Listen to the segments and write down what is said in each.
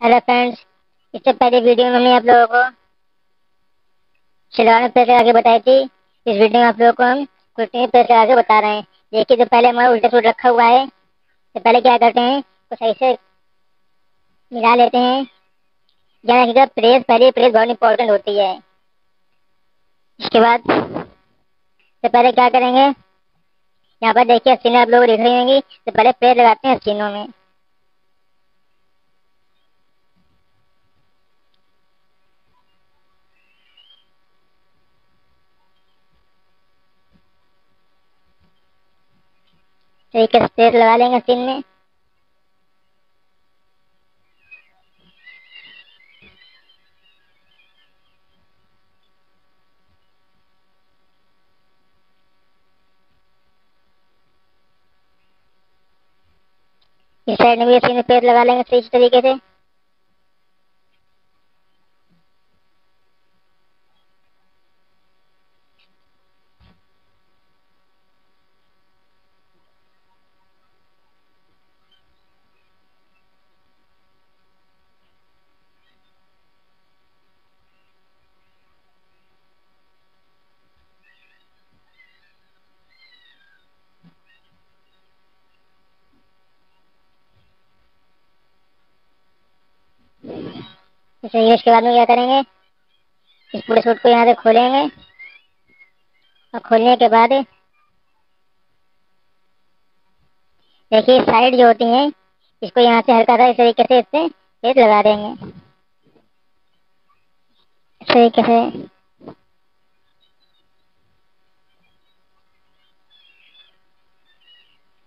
Hello friends इससे पहले video में हमने आप लोगों को शलवार में प्रेस बताई थी। इस वीडियो में आप लोगों को हम कुर्ती में प्रेस लगा के बता रहे हैं। देखिए, जो पहले हमारा उल्टा सूट रखा हुआ है तो पहले क्या करते हैं तो सही से मिला लेते हैं। ध्यान रखिएगा प्रेस, पहले प्रेस बहुत इंपॉर्टेंट होती है। इसके बाद तो पहले क्या करेंगे, यहाँ पर देखिए स्किन आप लोग देख रही होंगी तो पहले प्रेस लगाते हैं स्किनों में। तरीके से प्रेस लगा लेंगे सीन में इस साइड में भी सीन में पेड़ लगा लेंगे इस तरीके से चाहिए इसके बाद में क्या करेंगे? इस पूरे सूट को यहाँ से खोलेंगे। और खोलने के बाद देखिए साइड जो होती हैं, इसको यहाँ से हल्का सा इस तरीके से इससे पेज लगा देंगे। इस तरीके से।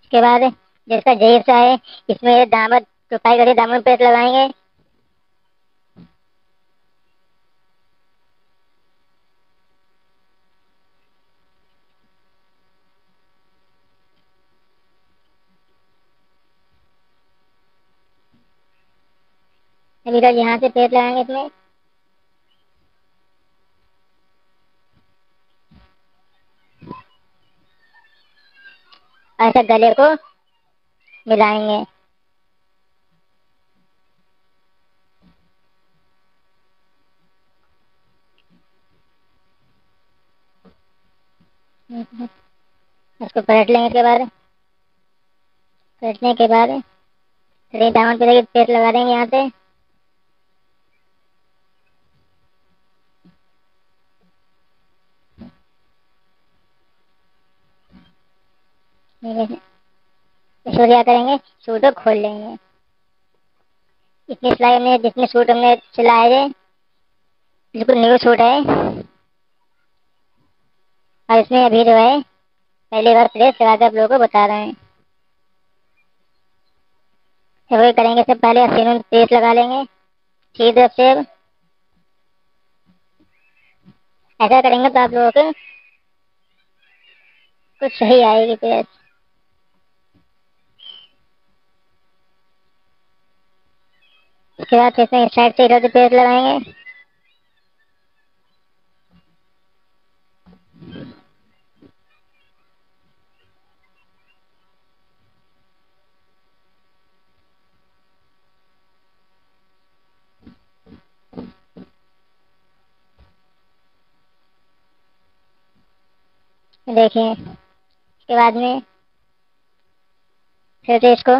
इसके बाद जिसका जेब सा है, इसमें दामन टुपाई करके दामन पेज लगाएँगे। अभी तो यहाँ से पेड़ लगाएँगे इसमें। ऐसा गले को मिलाएँगे। इसको पलट लेंगे इसके बाद। पलटने के बाद। दामन पे पेड़ लगा देंगे यहाँ से। इसको क्या करेंगे, सूट को खोल लेंगे। इतनी सिलाई हमने जितने सूट हमने सिलाए थे, बिल्कुल न्यू सूट है। और इसमें अभी जो है, पहली बार प्रेस लगा कर आप लोगों को बता रहे हैं। वही करेंगे सब पहले अस्सी प्रेस लगा लेंगे, ठीक तरफ़ से। ऐसा करेंगे तो आप लोगों को कुछ सही आएगी प्रेस। उसके बाद इसमें साइड से इधर पेड़ लगाएँगे। देखिए इसके बाद में फिर इसको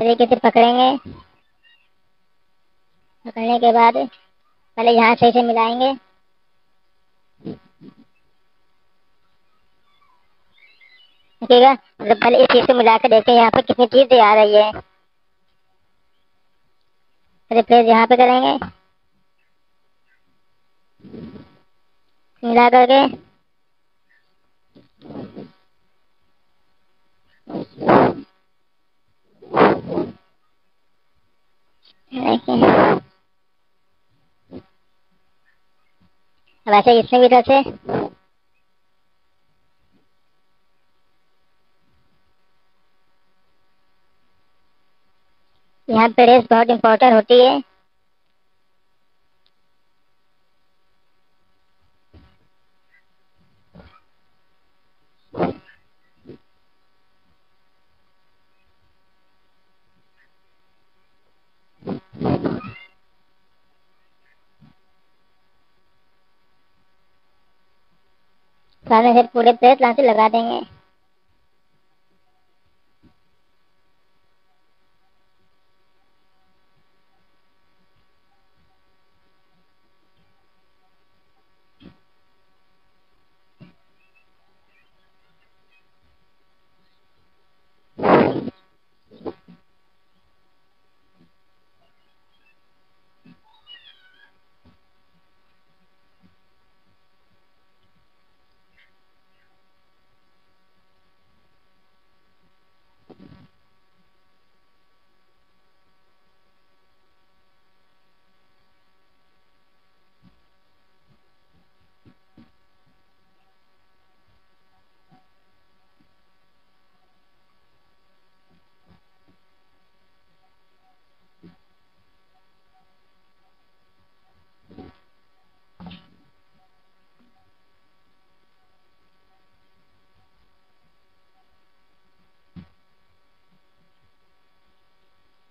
तरीके से पकड़ेंगे? पकड़ने के बाद पहले यहाँ सही से मिलाएँगे। देखिएगा मतलब पहले इस चीज़ को मिला कर देखते हैं यहाँ पे कितनी चीज़ें आ रही है। रिप्लेस यहाँ पे करेंगे। मिला करके। वैसे इसमें भी यहाँ पे रेस बहुत इम्पोर्टेंट होती है। बाद से पूरे प्रेस लाके लगा देंगे।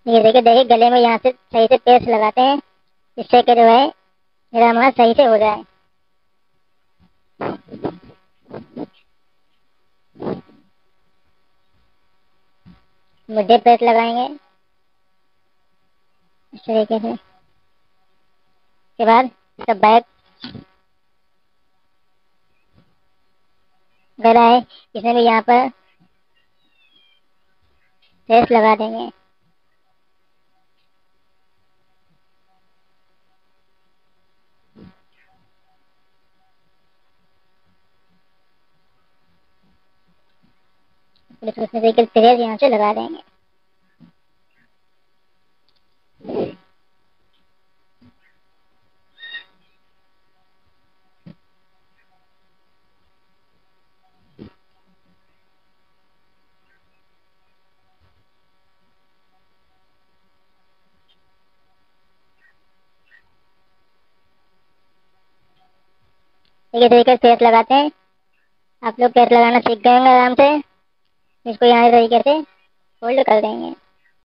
ये देखिए देखिए गले में यहाँ से सही से पेस्ट लगाते हैं। जिससे कि जो है, मेरा माल सही से हो जाए। मुझे पेस्ट लगाएँगे। इस तरीके से। के बाद सब बैग। गला है इसमें भी यहाँ पर पेस्ट लगा देंगे। उसमें देखिए प्रेस यहाँ से लगा देंगे। ये तरीके से लगाते हैं। आप लोग पेस्ट लगाना सीख गए आराम से। इसको यहाँ तरीके से होल्ड कर देंगे।